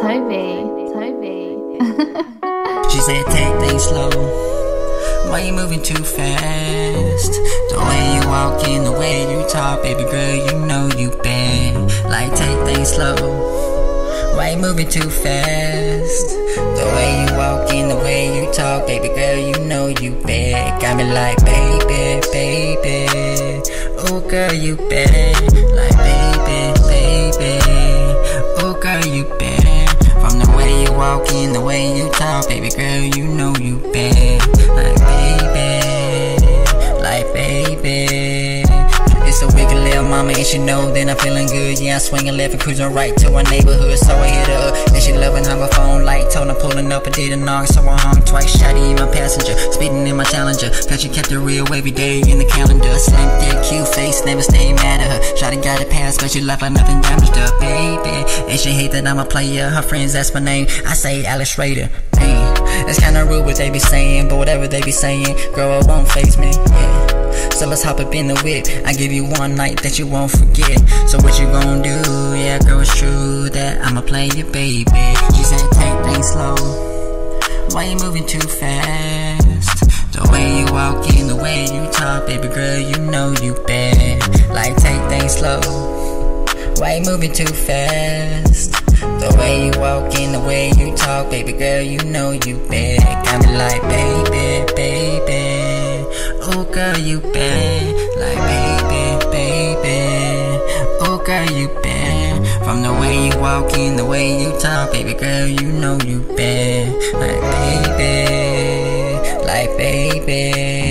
Toby, Toby. She said, take things slow. Why you moving too fast? The way you walk in, the way you talk, baby girl, you know you bad. Like, take things slow. Why you moving too fast? The way you walk in, the way you talk, baby girl, you know you bad. Got me like, baby, baby. Oh, girl, you bad. Baby girl, you know you bad. Like, baby. Like, baby. It's a wicked little mama, and she know that I'm feeling good. Yeah, I'm swinging left and cruising right to our neighborhood, so I hit her up. And she loving how my phone light, told her pulling up, I did a knock, so I hung twice. Shotty in my passenger, speeding in my challenger. Cause she kept it real every day in the calendar. Slim, thick, cute face, never stay mad at her. Shotty got it past, but she left like nothing damaged her, baby. And she hate that I'm a player, her friends ask my name. I say Alex Rueda. Man, it's kinda rude what they be saying, but whatever they be saying, girl, it won't face me. Yeah. So let's hop up in the whip. I give you one night that you won't forget. So what you gon' do? Yeah, girl, it's true that I'ma play you, baby. She said take things slow. Why you moving too fast? The way you walk in, the way you talk, baby girl, you know you bad. Things slow. Why you moving too fast? The way you walk in, the way you talk, baby girl, you know you bad. Got me like, baby, baby. Oh, girl, you bad. Like, baby, baby. Oh, girl, you bad. From the way you walk in, the way you talk, baby girl, you know you bad. Like, baby, like, baby.